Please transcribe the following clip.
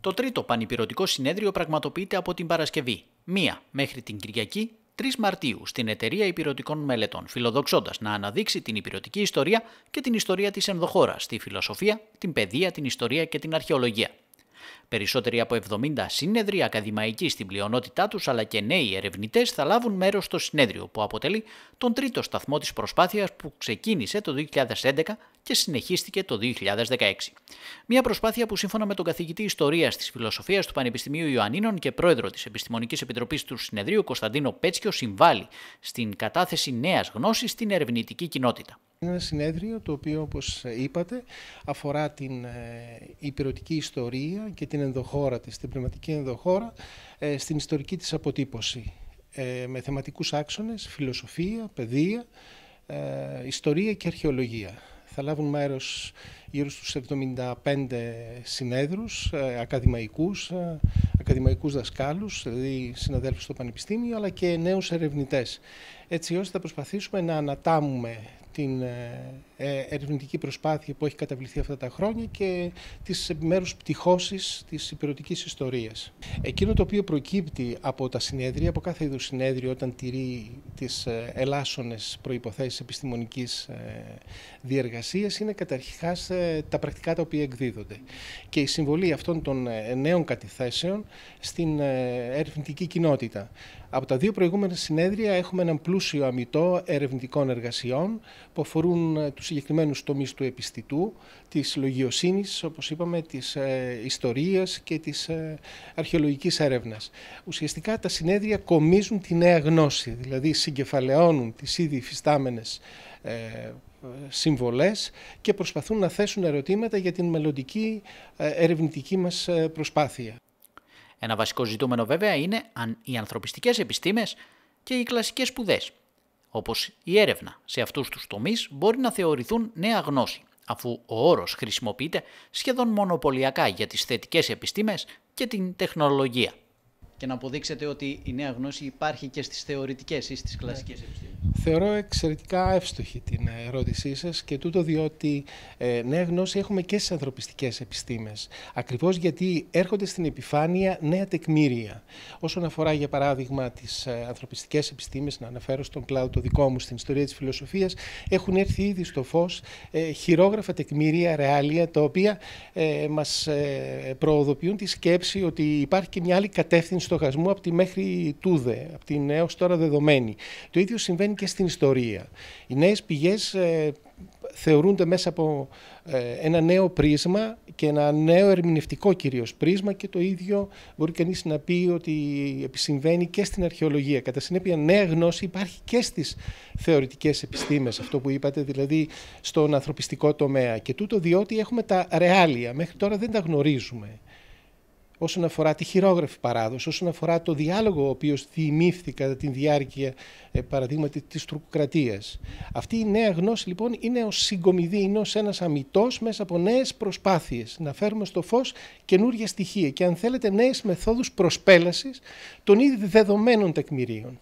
Το τρίτο πανυπηρωτικό συνέδριο πραγματοποιείται από την Παρασκευή, 1 μέχρι την Κυριακή 3 Μαρτίου στην Εταιρεία Υπηρετικών Μελετών, φιλοδοξώντας να αναδείξει την υπηρετική ιστορία και την ιστορία της ενδοχώρας στη φιλοσοφία, την παιδεία, την ιστορία και την αρχαιολογία. Περισσότεροι από 70 σύνεδροι ακαδημαϊκοί στην πλειονότητά τους, αλλά και νέοι ερευνητές θα λάβουν μέρος στο συνέδριο, που αποτελεί τον τρίτο σταθμό της προσπάθειας που ξεκίνησε το 2011 και συνεχίστηκε το 2016. Μια προσπάθεια που σύμφωνα με τον καθηγητή Ιστορίας της Φιλοσοφίας του Πανεπιστημίου Ιωαννίνων και πρόεδρο της Επιστημονικής Επιτροπής του Συνεδρίου Κωνσταντίνο Πέτσιο συμβάλλει στην κατάθεση νέας γνώσης στην ερευνητική κοινότητα. Είναι ένα συνέδριο το οποίο όπως είπατε αφορά την ε, υπηρετική ιστορία και την ενδοχώρα της, την πνευματική ενδοχώρα ε, στην ιστορική της αποτύπωση ε, με θεματικούς άξονες, φιλοσοφία, παιδεία, ιστορία και αρχαιολογία. Θα λάβουν μέρος γύρω στους 75 συνέδρους, ακαδημαϊκούς, ακαδημαϊκούς δασκάλους, δηλαδή συναδέλφους στο Πανεπιστήμιο, αλλά και νέους ερευνητές. Έτσι ώστε θα προσπαθήσουμε να ανατάμουμε την ε, ε, ερευνητική προσπάθεια που έχει καταβληθεί αυτά τα χρόνια και τις επιμέρους πτυχώσεις της υπηρετικής ιστορίας. Εκείνο το οποίο προκύπτει από τα συνέδρια, από κάθε είδους συνέδριο όταν τηρεί τις ε, ελάσσονες προϋποθέσεις επιστημονικής διεργασίας είναι καταρχάς τα πρακτικά τα οποία εκδίδονται. Και η συμβολή αυτών των νέων κατηθέσεων στην ερευνητική κοινότητα. Από τα δύο προηγούμενα συνέδρια έχουμε έναν πλούσιο αμυτό ερευνητικών εργασιών που αφορούν ε, τους συγκεκριμένους τομείς του επιστητού, της λογιοσύνης, όπως είπαμε, της ε, ιστορίας και της ε, αρχαιολογικής έρευνας. Ουσιαστικά τα συνέδρια κομίζουν τη νέα γνώση, δηλαδή συγκεφαλαιώνουν τις ήδη υφιστάμενες ε, συμβολές και προσπαθούν να θέσουν ερωτήματα για την μελλοντική ερευνητική μας προσπάθεια. Ένα βασικό ζητούμενο βέβαια είναι αν οι ανθρωπιστικές επιστήμες και οι κλασικές σπουδές, όπως η έρευνα σε αυτούς τους τομείς μπορεί να θεωρηθούν νέα γνώση, αφού ο όρος χρησιμοποιείται σχεδόν μονοπωλιακά για τις θετικές επιστήμες και την τεχνολογία και να αποδείξετε ότι η νέα γνώση υπάρχει και στις θεωρητικές ή στις κλασικές επιστήμες. Θεωρώ εξαιρετικά εύστοχη την ερώτησή σας και τούτο διότι ε, νέα γνώση έχουμε και στις ανθρωπιστικές επιστήμες. Ακριβώς γιατί έρχονται στην επιφάνεια νέα τεκμήρια. Όσον αφορά για παράδειγμα τις ε, ανθρωπιστικές επιστήμες, να αναφέρω στον κλάδο το δικό μου, στην ιστορία της φιλοσοφίας, έχουν έρθει ήδη στο φως ε, χειρόγραφα τεκμήρια, ρεάλια, τα οποία ε, μας ε, προοδοποιούν τη σκέψη ότι υπάρχει και μια άλλη κατεύθυνση στοχασμού από τη μέχρι τούδε, από την έως τώρα δεδομένη. Το ίδιο συμβαίνει και στην ιστορία. Οι νέες πηγές ε, θεωρούνται μέσα από ε, ένα νέο πρίσμα και ένα νέο ερμηνευτικό κυρίως πρίσμα και το ίδιο μπορεί κανείς να πει ότι επισυμβαίνει και στην αρχαιολογία. Κατά συνέπεια νέα γνώση υπάρχει και στις θεωρητικές επιστήμες, αυτό που είπατε δηλαδή στον ανθρωπιστικό τομέα και τούτο διότι έχουμε τα ρεάλια, μέχρι τώρα δεν τα γνωρίζουμε όσον αφορά τη χειρόγραφη παράδοση, όσον αφορά το διάλογο ο οποίος θυμήφθη κατά τη διάρκεια ε, παραδείγματι της τουρκοκρατίας. Αυτή η νέα γνώση λοιπόν είναι ως συγκομιδή, είναι ως ένας αμυτός μέσα από νέες προσπάθειες να φέρουμε στο φως καινούργια στοιχεία και αν θέλετε νέες μεθόδους προσπέλασης των ήδη δεδομένων τεκμηρίων.